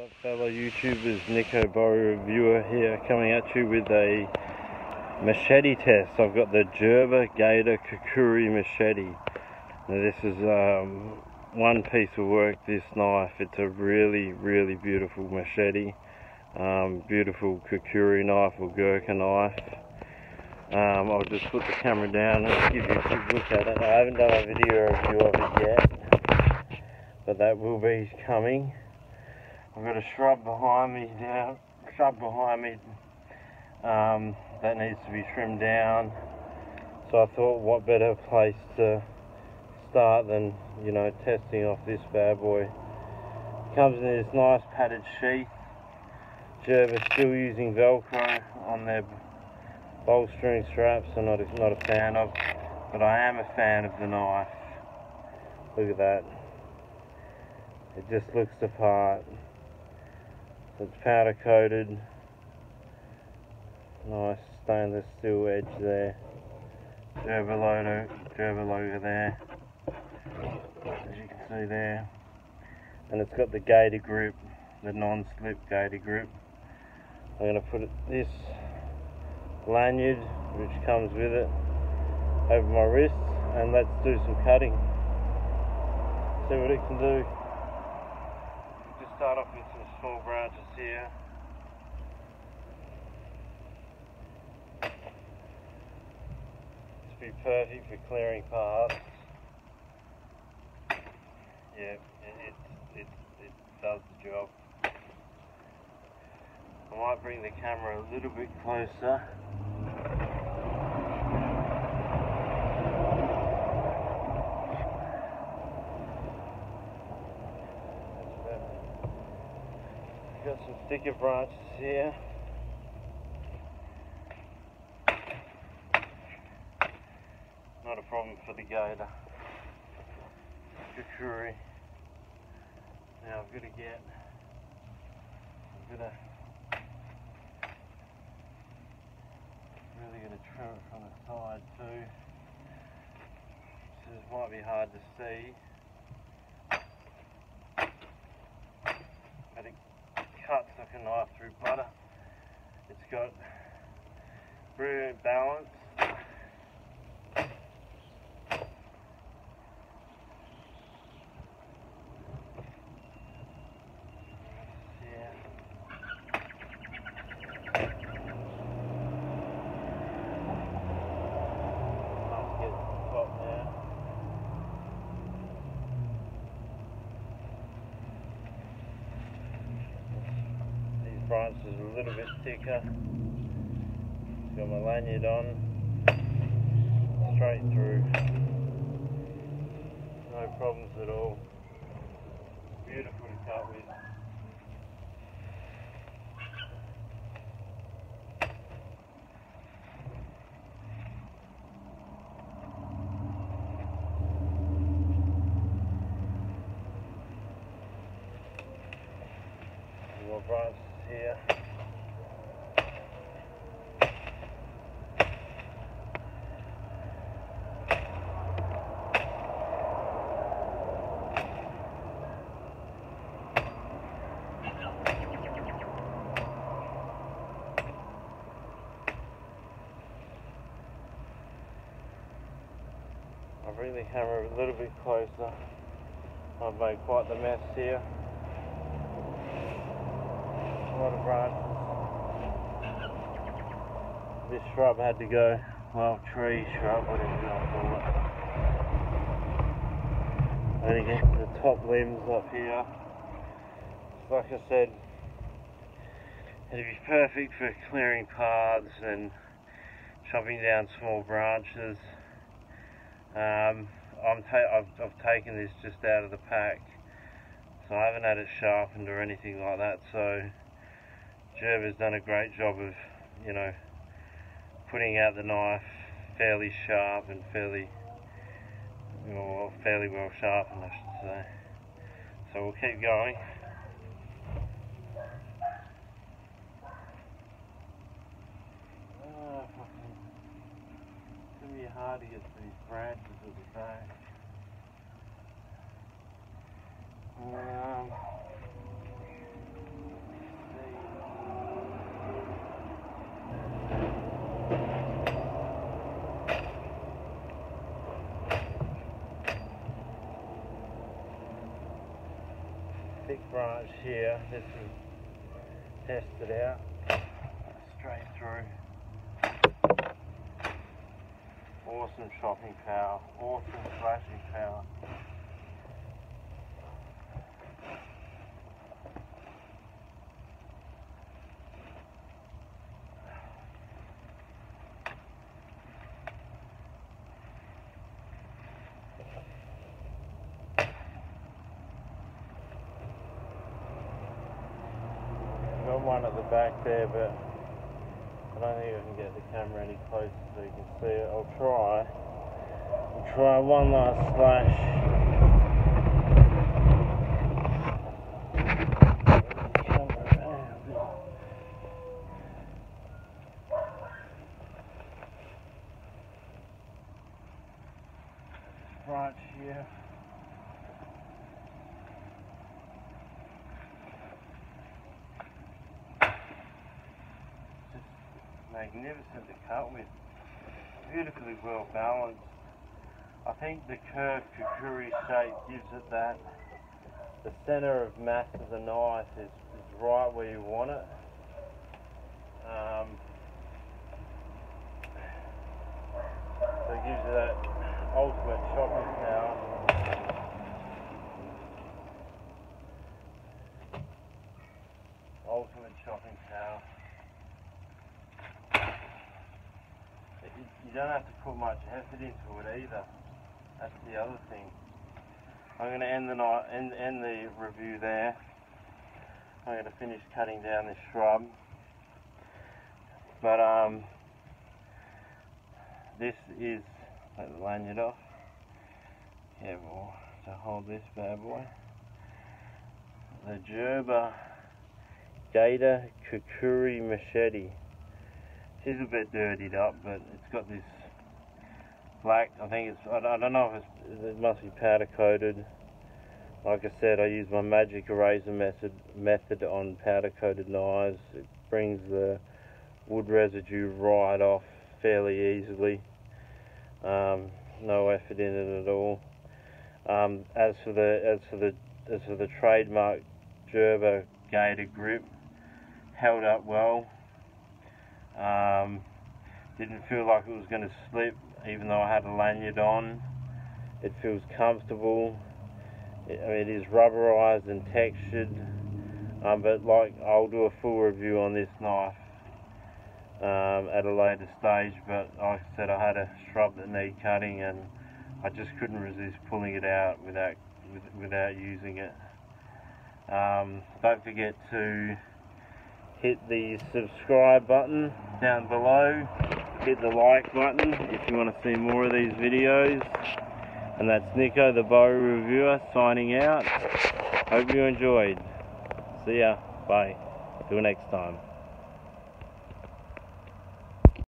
up fellow YouTubers, Nico Borrow Reviewer here coming at you with a machete test. I've got the Gerber Gator Kukuri machete. Now this is um, one piece of work, this knife. It's a really, really beautiful machete. Um, beautiful Kukuri knife or Gurkha knife. Um, I'll just put the camera down and give you a quick look at it. I haven't done a video review of it yet, but that will be coming. I've got a shrub behind me down, shrub behind me um, that needs to be trimmed down. So I thought what better place to start than, you know, testing off this bad boy. It Comes in this nice padded sheath. Gerber's still using Velcro on their bolstering straps. I'm not not a fan of, but I am a fan of the knife. Look at that. It just looks the part. It's powder coated. Nice stainless steel edge there. Gerber logo, Gerber logo there. As you can see there. And it's got the gator grip, the non-slip gator grip. I'm going to put this lanyard, which comes with it, over my wrist and let's do some cutting. See what it can do Just start off with small branches here. This be perfect for clearing paths. Yeah, it, it, it, it does the job. I might bring the camera a little bit closer. Some thicker branches here. Not a problem for the gator. Kukuri. Now I've got to get, I'm gonna, really gonna trim it from the side too. This might be hard to see. Like a knife through butter. It's got brilliant balance. Branch is a little bit thicker. Got my lanyard on, straight through. No problems at all. Beautiful to cut with. Branches here. Bring the camera a little bit closer. I've made quite the mess here This shrub had to go, well, tree, shrub, whatever you want to call it. And again, the top limbs up here. Like I said, it'd be perfect for clearing paths and chopping down small branches. Um, I'm I've, I've taken this just out of the pack, so I haven't had it sharpened or anything like that. So Gerber's done a great job of, you know, putting out the knife fairly sharp and fairly, well, fairly well sharpened, I should say. So we'll keep going. Oh, it's to be hard to get these branches at the back. Um, branch here. This is tested out straight through. Awesome chopping power, awesome slashing power. One at the back there, but I don't think I can get the camera any closer so you can see it. I'll try. I'll try one last slash. Right here. Magnificent to cut with. Beautifully well balanced. I think the curved kukuri shape gives it that. The center of mass of the knife is, is right where you want it. Um, so it gives you that ultimate chopping power. Ultimate chopping power. You, you don't have to put much effort into it either. That's the other thing. I'm going to end the night, end, end the review there. I'm going to finish cutting down this shrub. But um, this is let the lanyard off. Careful to hold this bad boy. The Gerber Gator Kukuri Machete. It is a bit dirtied up, but it's got this black. I think it's. I don't know if it's. It must be powder coated. Like I said, I use my magic eraser method method on powder coated knives. It brings the wood residue right off fairly easily. Um, no effort in it at all. Um, as for the as for the as for the trademark Gerber Gator grip, held up well. Um, didn't feel like it was going to slip even though I had a lanyard on. It feels comfortable. It, I mean, it is rubberized and textured. Um, but like, I'll do a full review on this knife um, at a later stage. But like I said, I had a shrub that needed cutting and I just couldn't resist pulling it out without with, without using it. Um, don't forget to hit the subscribe button down below. Hit the like button if you want to see more of these videos. And that's Nico the bow reviewer signing out. Hope you enjoyed. See ya. Bye. Till next time